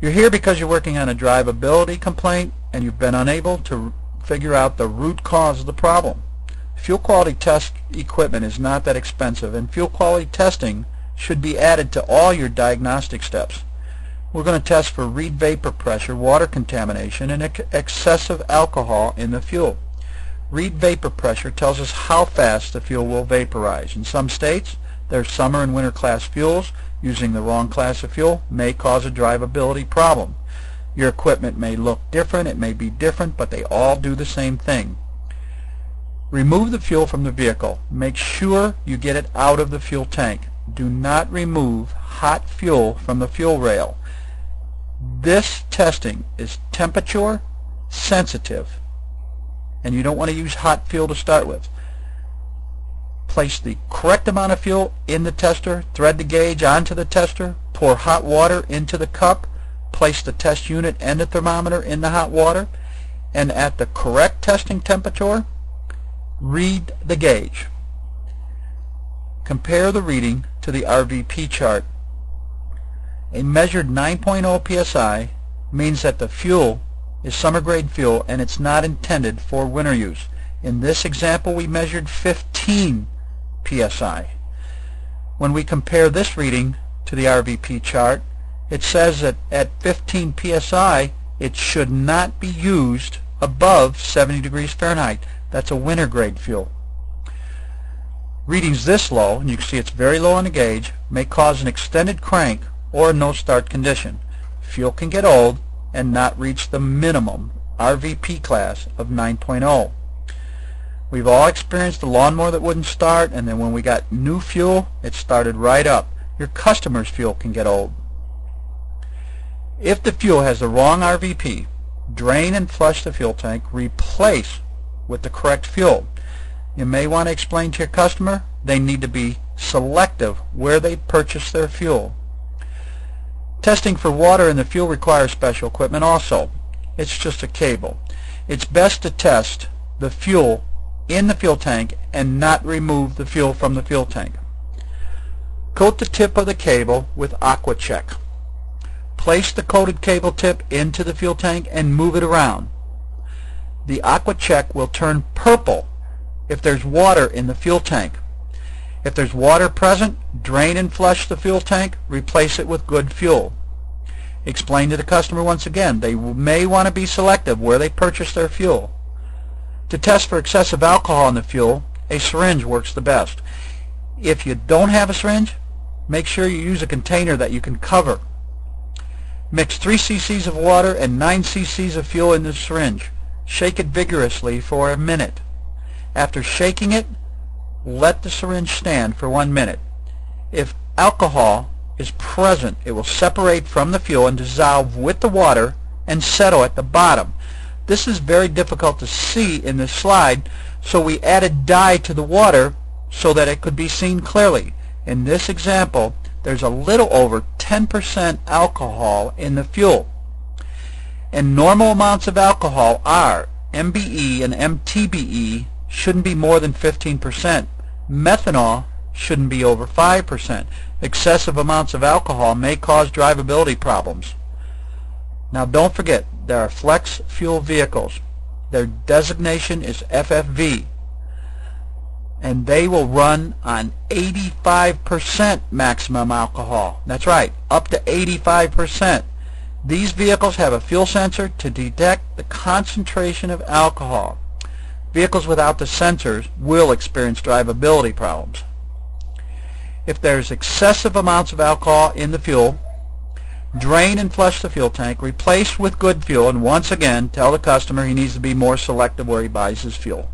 You're here because you're working on a drivability complaint and you've been unable to figure out the root cause of the problem. Fuel quality test equipment is not that expensive and fuel quality testing should be added to all your diagnostic steps. We're going to test for Reid vapor pressure, water contamination, and ex excessive alcohol in the fuel. Reid vapor pressure tells us how fast the fuel will vaporize. In some states, their summer and winter class fuels using the wrong class of fuel may cause a drivability problem. Your equipment may look different, it may be different, but they all do the same thing. Remove the fuel from the vehicle. Make sure you get it out of the fuel tank. Do not remove hot fuel from the fuel rail. This testing is temperature sensitive and you don't want to use hot fuel to start with. Place the correct amount of fuel in the tester, thread the gauge onto the tester, pour hot water into the cup, place the test unit and the thermometer in the hot water, and at the correct testing temperature, read the gauge. Compare the reading to the RVP chart. A measured 9.0 psi means that the fuel is summer grade fuel and it's not intended for winter use. In this example we measured 15 psi. When we compare this reading to the RVP chart, it says that at 15 psi it should not be used above 70 degrees Fahrenheit. That's a winter grade fuel. Readings this low, and you can see it's very low on the gauge, may cause an extended crank or a no-start condition. Fuel can get old and not reach the minimum RVP class of 9.0. We've all experienced a lawnmower that wouldn't start, and then when we got new fuel, it started right up. Your customer's fuel can get old. If the fuel has the wrong RVP, drain and flush the fuel tank, replace with the correct fuel. You may want to explain to your customer they need to be selective where they purchase their fuel. Testing for water in the fuel requires special equipment also. It's just a cable. It's best to test the fuel in the fuel tank and not remove the fuel from the fuel tank. Coat the tip of the cable with AquaCheck. Place the coated cable tip into the fuel tank and move it around. The AquaCheck will turn purple if there's water in the fuel tank. If there's water present, drain and flush the fuel tank, replace it with good fuel. Explain to the customer once again, they may want to be selective where they purchase their fuel. To test for excessive alcohol in the fuel, a syringe works the best. If you don't have a syringe, make sure you use a container that you can cover. Mix 3 cc's of water and 9 cc's of fuel in the syringe. Shake it vigorously for a minute. After shaking it, let the syringe stand for one minute. If alcohol is present, it will separate from the fuel and dissolve with the water and settle at the bottom. This is very difficult to see in this slide, so we added dye to the water so that it could be seen clearly. In this example, there's a little over 10% alcohol in the fuel. And normal amounts of alcohol are MBE and MTBE shouldn't be more than 15%. Methanol shouldn't be over 5%. Excessive amounts of alcohol may cause drivability problems. Now don't forget, there are flex fuel vehicles. Their designation is FFV. And they will run on 85% maximum alcohol. That's right, up to 85%. These vehicles have a fuel sensor to detect the concentration of alcohol. Vehicles without the sensors will experience drivability problems. If there's excessive amounts of alcohol in the fuel, drain and flush the fuel tank, replace with good fuel, and once again tell the customer he needs to be more selective where he buys his fuel.